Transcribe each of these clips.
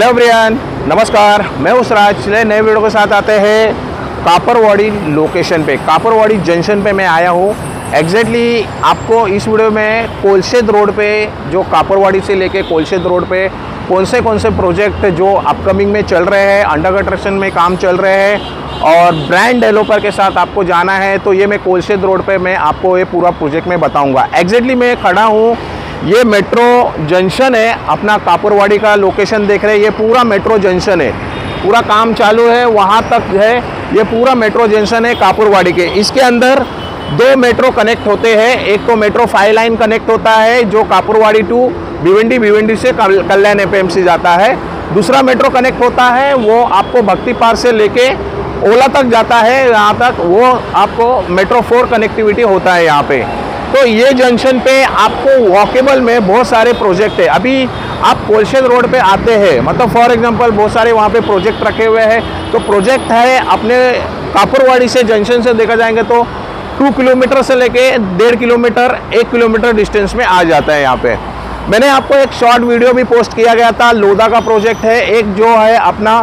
Hello Brian नमस्कार। मैं उसराज चले नए वीडियो के साथ आते हैं कापरवाड़ी लोकेशन पे। कापरवाड़ी जंक्शन पे मैं आया हूँ। एग्जैक्टली exactly आपको इस वीडियो में कोलशेद रोड पे, जो कापरवाड़ी से लेके कोलशेद रोड पे कौन से कौन से प्रोजेक्ट जो अपकमिंग में चल रहे हैं अंडर कंस्ट्रक्शन में काम चल रहे हैं, और ब्रांड डेवलपर के साथ आपको जाना है तो ये मैं कोलशेद रोड पे मैं आपको ये पूरा प्रोजेक्ट में बताऊँगा। एग्जैक्टली exactly मैं खड़ा हूँ ये मेट्रो जंक्शन है, अपना कापुरवाड़ी का लोकेशन देख रहे हैं, ये पूरा मेट्रो जंक्शन है। पूरा काम चालू है, वहाँ तक है, ये पूरा मेट्रो जंक्शन है कापुरवाड़ी के। इसके अंदर दो मेट्रो कनेक्ट होते हैं, एक तो मेट्रो फाइव लाइन कनेक्ट होता है, जो कापुरवाड़ी टू भिवंडी भिवंडी से कल्याण एपीएमसी जाता है। दूसरा मेट्रो कनेक्ट होता है, वो आपको भक्ति पार्क से लेके ओला तक जाता है यहाँ तक वो आपको मेट्रो फोर कनेक्टिविटी होता है यहाँ पे। तो ये जंक्शन पे आपको वॉकेबल में बहुत सारे प्रोजेक्ट है। अभी आप कोलशेद रोड पे आते हैं मतलब फॉर एग्जांपल बहुत सारे वहाँ पे प्रोजेक्ट रखे हुए हैं। तो प्रोजेक्ट है अपने कापुरवाड़ी से जंक्शन से देखा जाएँगे तो टू किलोमीटर से लेके डेढ़ किलोमीटर, एक किलोमीटर डिस्टेंस में आ जाता है यहाँ पे। मैंने आपको एक शॉर्ट वीडियो भी पोस्ट किया गया था लोधा का प्रोजेक्ट है। एक जो है अपना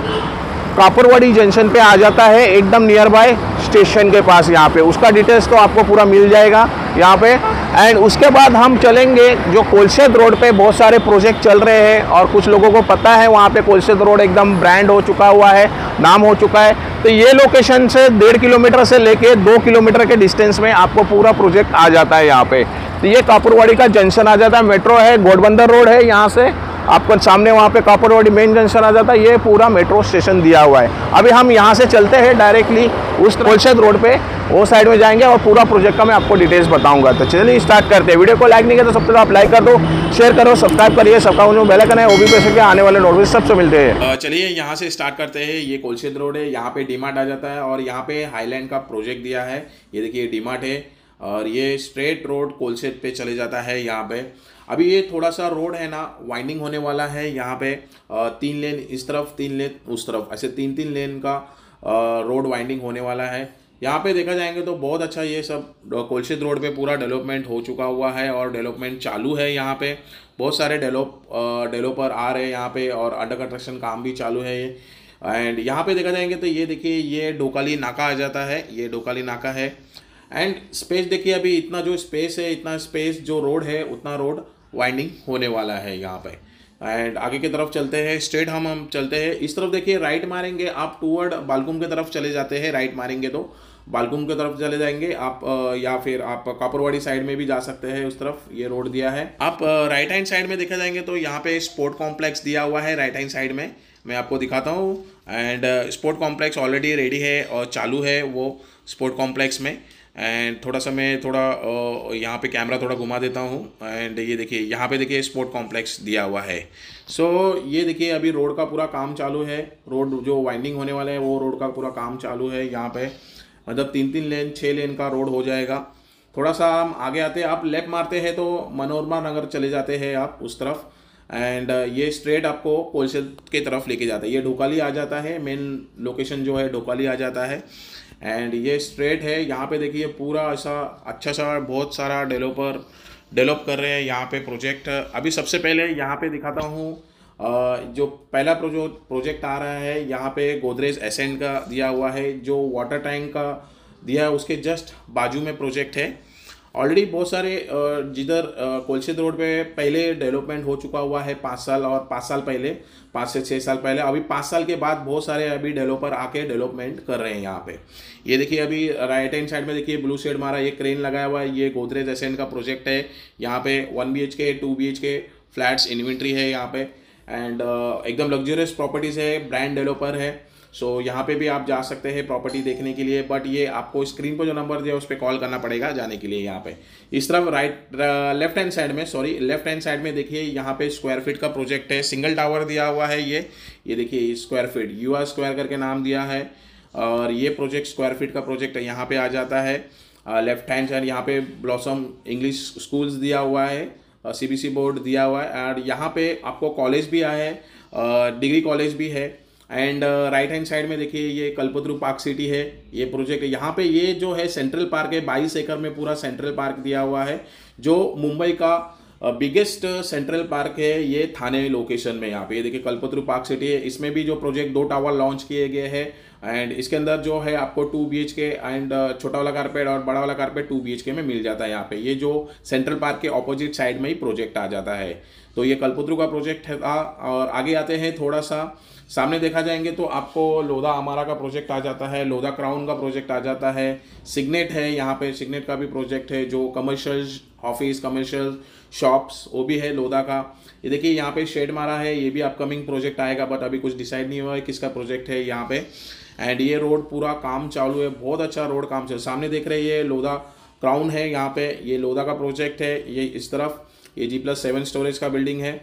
कापुरवाड़ी जंक्शन पे आ जाता है, एकदम नियर बाय स्टेशन के पास यहाँ पे। उसका डिटेल्स तो आपको पूरा मिल जाएगा यहाँ पे। एंड उसके बाद हम चलेंगे जो कोलशेद रोड पे बहुत सारे प्रोजेक्ट चल रहे हैं और कुछ लोगों को पता है वहाँ पे कोलशेद रोड एकदम ब्रांड हो चुका हुआ है, नाम हो चुका है। तो ये लोकेशन से डेढ़ किलोमीटर से लेके दो किलोमीटर के डिस्टेंस में आपको पूरा प्रोजेक्ट आ जाता है यहाँ पे। तो ये कापुरवाड़ी का जंक्शन आ जाता है। मेट्रो है गोडबंदर रोड है यहाँ से। आपको सामने वहाँ पे कापरवाड़ी मेन जंक्शन आ जाता है। ये पूरा मेट्रो स्टेशन दिया हुआ है। अभी हम यहाँ से चलते हैं डायरेक्टली उस कोलशेद रोड पे। वो साइड में जाएँगे और पूरा प्रोजेक्ट का मैं आपको डिटेल्स बताऊँगा। तो चलिए स्टार्ट करते हैं। वीडियो को लाइक नहीं किया तो सबसे पहले आप लाइक कर दो शेयर करो सब्सक्राइब करिए। सबका जो बेल आइकन है, वो भी पैसे के आने वाले नोटिस सबसे मिलते हैं। चलिए यहाँ से स्टार्ट करते हैं। ये कोलशेद रोड है, यहाँ पे डीमार्ट आ जाता है और यहाँ पे हाईलैंड का प्रोजेक्ट दिया है। ये देखिए डीमार्ट है और ये स्ट्रेट रोड कोलशेद पे चले जाता है यहाँ पे। अभी ये थोड़ा सा रोड है ना वाइंडिंग होने वाला है, यहाँ पे तीन लेन इस तरफ़, तीन लेन उस तरफ़, ऐसे तीन तीन लेन का रोड वाइंडिंग होने वाला है। यहाँ पे देखा जाएँगे तो बहुत अच्छा ये सब कोलशित रोड पे पूरा डेवलपमेंट हो चुका हुआ है और डेवलपमेंट चालू है यहाँ पे। बहुत सारे डेवलप डेवलपर आ रहे हैं यहाँ पे और अंडर कंस्ट्रक्शन काम भी चालू है ये। एंड यहाँ पे देखा जाएँगे तो ये देखिए, ये डोकाली नाका आ जाता है, ये डोकाली नाका है। एंड स्पेस देखिए अभी इतना जो स्पेस है, इतना स्पेस जो रोड है, उतना रोड वाइंडिंग होने वाला है यहाँ पे। एंड आगे की तरफ़ चलते हैं स्ट्रेट हम हम चलते हैं। इस तरफ़ देखिए राइट मारेंगे आप टूवर्ड बालकुम की तरफ़ चले जाते हैं राइट मारेंगे तो। बालकुम की तरफ़ चले जाएँगे, आप या फिर आप कापरवाड़ी साइड में भी जा सकते हैं उस तरफ़, ये रोड दिया है। आप राइट हैंड साइड में देखा जाएँगे तो यहाँ पे स्पोर्ट कॉम्प्लेक्स दिया हुआ है राइट हैंड साइड में। मैं आपको दिखाता हूँ। And sport complex already ready है और चालू है वो। स्पोर्ट कॉम्प्लेक्स में। एंड थोड़ा सा मैं थोड़ा यहाँ पे कैमरा थोड़ा घुमा देता हूँ। एंड ये देखिए यहाँ पे देखिए स्पोर्ट कॉम्प्लेक्स दिया हुआ है। सो so, ये देखिए अभी रोड का पूरा काम चालू है। रोड जो वाइंडिंग होने वाला है वो रोड का पूरा काम चालू है यहाँ पे। मतलब तीन तीन लेन छः लेन का रोड हो जाएगा। थोड़ा सा हम आगे आते आप लेफ़्ट मारते हैं तो मनोरमा नगर चले जाते हैं आप उस तरफ़। एंड ये स्ट्रेट आपको कोलसेल के तरफ़ लेके जाता है। ये ढोकाली आ जाता है। मेन लोकेशन जो है ढोकाली आ जाता है। एंड ये स्ट्रेट है, यहाँ पे देखिए पूरा ऐसा अच्छा सा बहुत सारा डेवलपर डेवलप कर रहे हैं, यहाँ पे प्रोजेक्ट अभी सबसे पहले यहाँ पे दिखाता हूँ जो पहला प्रोजो प्रोजेक्ट आ रहा है, यहाँ पे गोदरेज एसेंट का दिया हुआ है, जो वाटर टैंक का दिया है, उसके जस्ट बाजू में प्रोजेक्ट है। ऑलरेडी बहुत सारे जिधर कोलशेद रोड पे पहले डेवलपमेंट हो चुका हुआ है पाँच साल और पाँच साल पहले, पाँच से छः साल पहले। अभी पाँच साल के बाद बहुत सारे अभी डेवलपर आके डेवलपमेंट कर रहे हैं यहाँ पे। ये देखिए अभी राइट हैंड साइड में देखिए ब्लू शेड मारा ये क्रेन लगाया हुआ है, ये गोदरेज एसेंट का प्रोजेक्ट है। यहाँ पे one B H K two B H K flats inventory है यहाँ पे। एंड एकदम लग्जरियस प्रॉपर्टीज़ है ब्रांड डेवलपर है। सो so, यहाँ पे भी आप जा सकते हैं प्रॉपर्टी देखने के लिए बट ये आपको स्क्रीन पर जो नंबर दिया उस पर कॉल करना पड़ेगा जाने के लिए यहाँ पे। इस तरफ़ राइट लेफ़्ट हैंड साइड में सॉरी लेफ़्ट हैंड साइड में देखिए यहाँ पे स्क्वायर फीट का प्रोजेक्ट है। सिंगल टावर दिया हुआ है ये। ये देखिए स्क्वायर फीट यू स्क्वायर करके नाम दिया है। और ये प्रोजेक्ट स्क्वायर फीट का प्रोजेक्ट यहाँ पे आ जाता है। लेफ़्ट हैंड साइड यहाँ पे ब्लॉसम इंग्लिश स्कूल्स दिया हुआ है। सी बोर्ड दिया हुआ है। और यहाँ पे आपको कॉलेज भी आया है। डिग्री कॉलेज भी है। एंड राइट हैंड साइड में देखिए, ये कल्पत्रु पार्क सिटी है, ये प्रोजेक्ट यहाँ पे ये जो है सेंट्रल पार्क है, बाईस एकड़ में पूरा सेंट्रल पार्क दिया हुआ है, जो मुंबई का बिगेस्ट सेंट्रल पार्क है, ये थाने लोकेशन में यहाँ पे। ये देखिए कल्पतरु पार्क सिटी है, इसमें भी जो प्रोजेक्ट दो टावर लॉन्च किए गए हैं एंड इसके अंदर जो है आपको two B H K and छोटा वाला कारपेट और बड़ा वाला कारपेट टू बी एच के में मिल जाता है यहाँ पे। ये जो सेंट्रल पार्क के ऑपोजिट साइड में ही प्रोजेक्ट आ जाता है। तो ये कल्पतरु का प्रोजेक्ट है और आगे आते हैं थोड़ा सा सामने देखा जाएँगे तो आपको लोधा अमारा का प्रोजेक्ट आ जाता है लोधा क्राउन का प्रोजेक्ट आ जाता है सिग्नेट है यहाँ पे सिग्नेट का भी प्रोजेक्ट है जो कमर्शियल ऑफ़िस कमर्शियल शॉप्स वो भी है लोधा का। ये देखिए यहाँ पे शेड मारा है ये भी अपकमिंग प्रोजेक्ट आएगा बट अभी कुछ डिसाइड नहीं हुआ है किसका प्रोजेक्ट है यहाँ पे। एंड ये रोड पूरा काम चालू है बहुत अच्छा रोड काम चालू सामने देख रहे ये लोधा क्राउन है यहाँ पे ये लोधा का प्रोजेक्ट है ये इस तरफ़ ये जी प्लस सेवन स्टोरेज का बिल्डिंग है।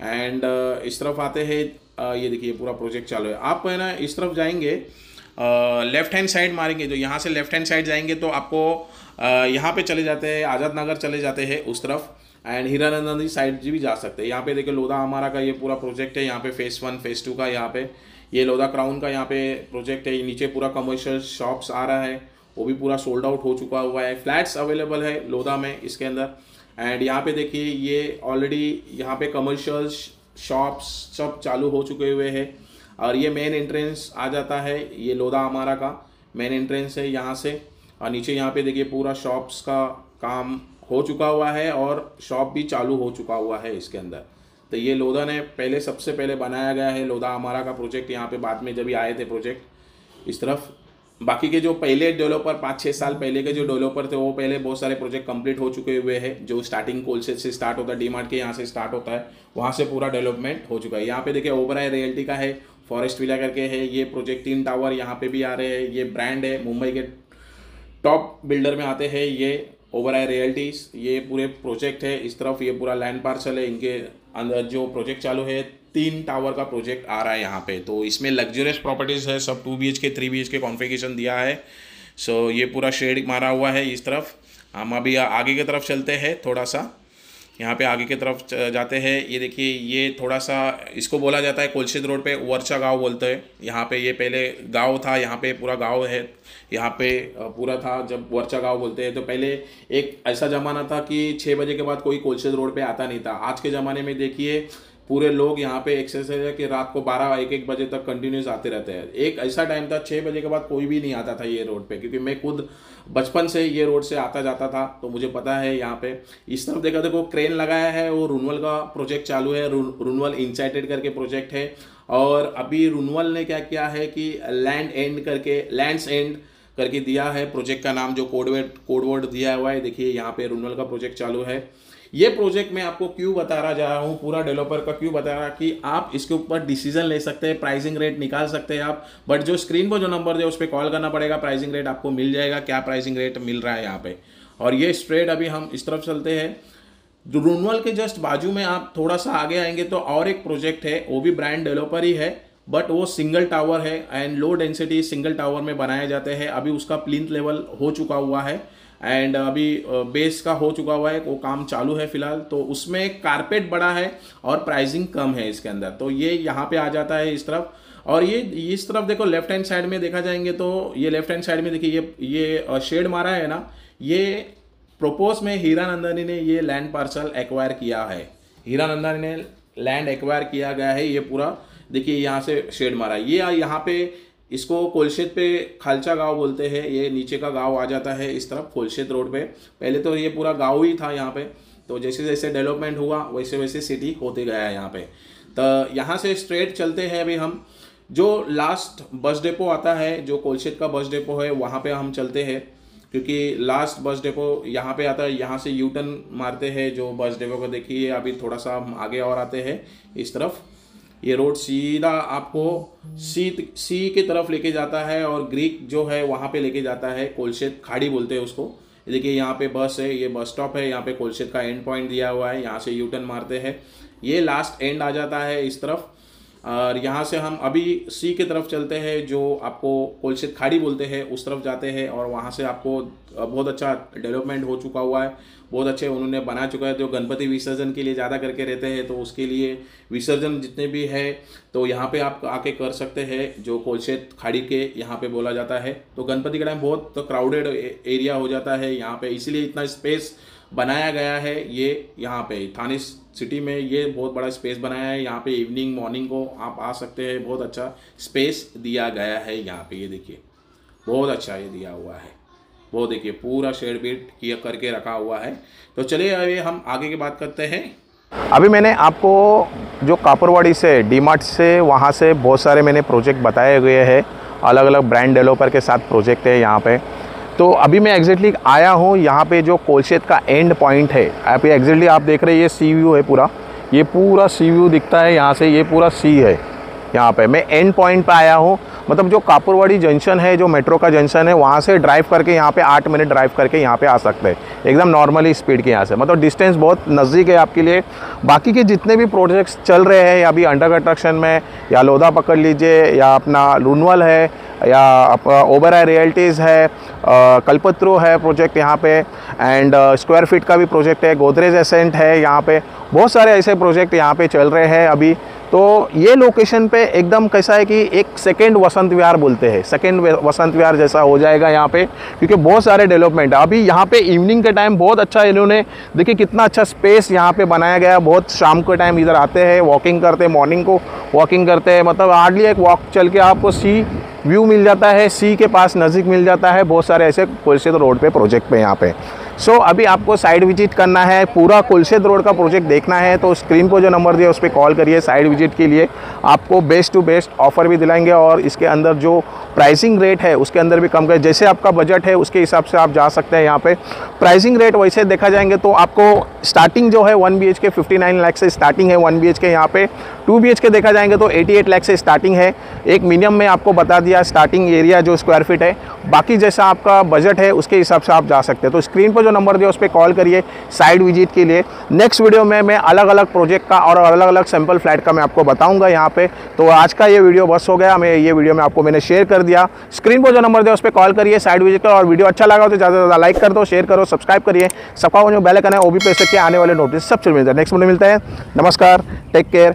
एंड uh, इस तरफ़ आते हैं ये देखिए, पूरा प्रोजेक्ट चालू है। आप, है ना, इस तरफ़ जाएँगे लेफ़्ट हैंड साइड मारेंगे। तो यहाँ से लेफ़्ट हैंड साइड जाएँगे तो आपको यहाँ पे चले जाते हैं, आज़ाद नगर चले जाते हैं उस तरफ़ एंड हीरानंदी साइड भी जा सकते हैं। यहाँ पे देखिए लोधा हमारा का ये पूरा प्रोजेक्ट है। यहाँ पे फेस वन फेस टू का यहाँ पे, ये लोधा क्राउन का यहाँ पे प्रोजेक्ट है। नीचे पूरा कमर्शियल शॉप्स आ रहा है। वो भी पूरा सोल्ड आउट हो चुका हुआ है। फ्लैट्स अवेलेबल है लोधा में इसके अंदर। एंड यहाँ पे देखिए, ये ऑलरेडी यहाँ पे कमर्शियल शॉप्स सब चालू हो चुके हुए हैं। और ये मेन एंट्रेंस आ जाता है, ये लोधा हमारा का मेन एंट्रेंस है यहाँ से। और नीचे यहाँ पे देखिए पूरा शॉप्स का काम हो चुका हुआ है और शॉप भी चालू हो चुका हुआ है इसके अंदर। तो ये लोधा ने पहले सबसे पहले बनाया गया है लोधा हमारा का प्रोजेक्ट यहाँ पे बाद में जब आए थे प्रोजेक्ट इस तरफ़ बाकी के जो पहले डेवलपर पाँच छः साल पहले के जो डेवलपर थे, वो पहले बहुत सारे प्रोजेक्ट कंप्लीट हो चुके हुए हैं। जो स्टार्टिंग कोलसेट से स्टार्ट होता है डीमार्ट के यहाँ से स्टार्ट होता है, वहाँ से पूरा डेवलपमेंट हो चुका है। यहाँ पे देखिए ओबराय रियल्टी का है फॉरेस्ट विला करके है, ये प्रोजेक्ट तीन टावर यहाँ पे भी आ रहे हैं, ये ब्रांड है मुंबई के टॉप बिल्डर में आते हैं, ये ओबराय रियल्टीज ये पूरे प्रोजेक्ट है, इस तरफ़ ये पूरा लैंड पार्सल है, इनके अंदर जो प्रोजेक्ट चालू है तीन टावर का प्रोजेक्ट आ रहा है यहाँ पे। तो इसमें लग्जरियस प्रॉपर्टीज़ है सब two B H K three B H K configuration दिया है। सो so, ये पूरा शेड मारा हुआ है इस तरफ़। हम अभी आगे की तरफ़ चलते हैं थोड़ा सा। यहाँ पे आगे की तरफ़ जाते हैं। ये देखिए ये थोड़ा सा इसको बोला जाता है कोलशिद रोड पे वर्चा गाँव बोलते हैं। यहाँ पे ये पहले गाँव था यहाँ पे पूरा गाँव है। यहाँ पे पूरा था जब वर्चा गाँव बोलते हैं। तो पहले एक ऐसा ज़माना था कि छः बजे के बाद कोई कोलशिद रोड पे आता नहीं था। आज के ज़माने में देखिए पूरे लोग यहाँ पे एक्सरसाइज है कि रात को बारह एक एक बजे तक कंटिन्यूस आते रहते हैं। एक ऐसा टाइम था छः बजे के बाद कोई भी नहीं आता था ये रोड पे, क्योंकि मैं खुद बचपन से ये रोड से आता जाता था तो मुझे पता है यहाँ पे। इस तरफ़ देखा, देखो क्रेन लगाया है वो रूनवल का प्रोजेक्ट चालू है रुनवल इंसाइटेड करके प्रोजेक्ट है। और अभी रूनवल ने क्या किया है कि लैंड एंड करके लैंड्स एंड करके दिया है। प्रोजेक्ट का नाम जो कोडवर्ड कोडवर्ड दिया हुआ है, देखिए यहाँ पे रूनवल का प्रोजेक्ट चालू है। ये प्रोजेक्ट मैं आपको क्यों बता रहा जा रहा हूँ, पूरा डेवलपर का क्यों बता रहा कि आप इसके ऊपर डिसीज़न ले सकते हैं प्राइसिंग रेट निकाल सकते हैं आप बट जो स्क्रीन पर जो नंबर है, उस पर कॉल करना पड़ेगा प्राइसिंग रेट आपको मिल जाएगा, क्या प्राइसिंग रेट मिल रहा है यहाँ पे। और ये स्ट्रेट अभी हम इस तरफ़ चलते हैं। रूनवल के जस्ट बाजू में आप थोड़ा सा आगे आएँगे तो और एक प्रोजेक्ट है, वो भी ब्रांड डेवलपर ही है बट वो सिंगल टावर है and low density single tower में बनाए जाते हैं। अभी उसका प्लिंथ लेवल हो चुका हुआ है। एंड अभी बेस का हो चुका हुआ है, वो काम चालू है फ़िलहाल तो उसमें कारपेट बड़ा है और प्राइसिंग कम है इसके अंदर। तो ये यहाँ पे आ जाता है इस तरफ़। और ये, इस तरफ़ देखो लेफ़्ट हैंड साइड में देखा जाएँगे तो ये लेफ़्ट हैंड साइड में देखिए, ये ये शेड मारा है ना, ये प्रोपोज में हीरा नंदनी ने ये लैंड पार्सल एक्वायर किया है। हीरा नंदनी ने लैंड एक्वायर किया गया है, ये पूरा। देखिए, यहाँ से शेड मारा ये, यहाँ पे इसको कोलशेद पे खालचा गाँव बोलते हैं, ये नीचे का गाँव आ जाता है इस तरफ़ कोलशेद रोड पे। पहले तो ये पूरा गाँव ही था यहाँ पे तो जैसे जैसे डेवलपमेंट हुआ, वैसे वैसे सिटी होते गया यहाँ पे। तो यहाँ से स्ट्रेट चलते हैं अभी हम। जो लास्ट बस डेपो आता है, जो कोलशेद का बस डेपो है, वहाँ पर हम चलते हैं। क्योंकि लास्ट बस डेपो यहाँ पे आता है, यहाँ से यू टर्न मारते हैं, जो बस डेपो को देखिए, अभी थोड़ा सा हम आगे और आते हैं, इस तरफ़। ये रोड सीधा आपको सी सी की तरफ़ लेके जाता है और ग्रीक जो है वहाँ पे लेके जाता है कोलशेद खाड़ी बोलते हैं उसको। देखिए, यहाँ पे बस है, ये बस स्टॉप है, यहाँ पे कोलशेद का एंड पॉइंट दिया हुआ है, यहाँ से यू टर्न मारते हैं। ये लास्ट एंड आ जाता है इस तरफ़। और यहाँ से हम अभी सी की तरफ़ चलते हैं, जो आपको कोलशेत खाड़ी बोलते हैं, उस तरफ़ जाते हैं और वहाँ से आपको बहुत अच्छा डेवलपमेंट हो चुका हुआ है। बहुत अच्छे उन्होंने बना चुका है, जो गणपति विसर्जन के लिए ज़्यादा करके रहते हैं तो उसके लिए विसर्जन जितने भी है तो यहाँ पे आप आके कर सकते हैं, जो कोलशेत खाड़ी के यहाँ पे बोला जाता है। तो गणपति का टाइम बहुत क्राउडेड एरिया हो जाता है यहाँ पे, इसीलिए इतना स्पेस बनाया गया है ये यहाँ पे थाने सिटी में ये बहुत बड़ा स्पेस बनाया है। यहाँ पे इवनिंग मॉर्निंग को आप आ सकते हैं। बहुत अच्छा स्पेस दिया गया है यहाँ पे, ये देखिए। बहुत अच्छा ये दिया हुआ है। वो देखिए, पूरा शेड बीट किया, करके रखा हुआ है। तो चलिए अभी हम आगे की बात करते हैं। अभी मैंने आपको जो कापरवाड़ी से डीमार्ट से, वहाँ से बहुत सारे मैंने प्रोजेक्ट बताए हुए हैं। अलग अलग ब्रांड डेवलपर के साथ प्रोजेक्ट है यहाँ पे। तो अभी मैं एग्जैक्टली आया हूँ, यहाँ पे जो कोलशेत का एंड पॉइंट है। आप ये एग्जैक्टली आप देख रहे हैं, ये सी व्यू है पूरा। ये पूरा सी व्यू दिखता है यहाँ से, ये पूरा सी है। यहाँ पे मैं एंड पॉइंट पे आया हूँ। मतलब जो कापुरवाड़ी जंक्शन है, जो मेट्रो का जंक्शन है, वहाँ से ड्राइव करके यहाँ पे आठ मिनट ड्राइव करके यहाँ पे आ सकते हैं। एकदम नॉर्मली स्पीड के यहाँ से। मतलब डिस्टेंस बहुत नज़दीक है आपके लिए। बाकी के जितने भी प्रोजेक्ट्स चल रहे हैं, या अभी अंडर कंस्ट्रक्शन में, या लोधा पकड़ लीजिए, या अपना लूनवल है, या ओबरा रियल्टीज़ है कल्पत्रू है प्रोजेक्ट यहाँ पे, एंड स्क्वायर फीट का भी प्रोजेक्ट है, गोदरेज एसेंट है यहाँ पे। बहुत सारे ऐसे प्रोजेक्ट यहाँ पे चल रहे हैं अभी। तो ये लोकेशन पे एकदम कैसा है कि एक सेकेंड वसंत विहार बोलते हैं। सेकेंड वसंत विहार जैसा हो जाएगा यहाँ पे, क्योंकि बहुत सारे डेवलपमेंट है। अभी यहाँ पे इवनिंग के टाइम बहुत अच्छा इन्होंने। देखिए कितना अच्छा स्पेस यहाँ पे बनाया गया बहुत शाम के टाइम इधर आते हैं वॉकिंग करते हैं मॉर्निंग को वॉकिंग करते हैं। मतलब हार्डली एक वॉक चल के आपको सी व्यू मिल जाता है सी के पास नज़दीक मिल जाता है। बहुत सारे ऐसे कुलशेत रोड पे प्रोजेक्ट पे यहाँ पे। सो so, अभी आपको साइड विज़िट करना है पूरा कुलशेद रोड का प्रोजेक्ट देखना है तो स्क्रीन पर जो नंबर दिया उस पर कॉल करिए साइड विज़िट के लिए। आपको बेस्ट टू बेस्ट ऑफ़र भी दिलाएँगे और इसके अंदर जो प्राइसिंग रेट है उसके अंदर भी कम कर जैसे आपका बजट है उसके हिसाब से आप जा सकते हैं यहाँ पे। प्राइसिंग रेट वैसे देखा जाएँगे तो आपको स्टार्टिंग जो है one B K fifty nine lakh से स्टार्टिंग है वन बी के यहाँ पे। टू बी एच के देखा जाएँगे तो एटी एट लाख से स्टार्टिंग है। एक मिनिमम में आपको बता दिया स्टार्टिंग एरिया जो स्क्वायर फीट है। बाकी जैसा आपका बजट है, उसके हिसाब से आप जा सकते हैं। तो स्क्रीन पर जो नंबर दिया, उस पर कॉल करिए साइड विज़िट के लिए। नेक्स्ट वीडियो में मैं अलग अलग प्रोजेक्ट का और अलग अलग सैंपल फ्लैट का मैं आपको बताऊँगा यहाँ पर तो आज का ये वीडियो बस हो गया। मैं ये वीडियो में आपको मैंने शेयर कर दिया। स्क्रीन पर जो नंबर दिया, उस पर कॉल करिए साइड विज़िट करो और वीडियो अच्छा लगा तो ज़्यादा से ज़्यादा लाइक कर दो शेयर करो सब्सक्राइब करिए। सबका जो बेल आइकन है, वो भी प्रेस करके आने वाले नोटिस सबसे मिलता है। नेक्स्ट वीडियो मिलता है। नमस्कार। Take care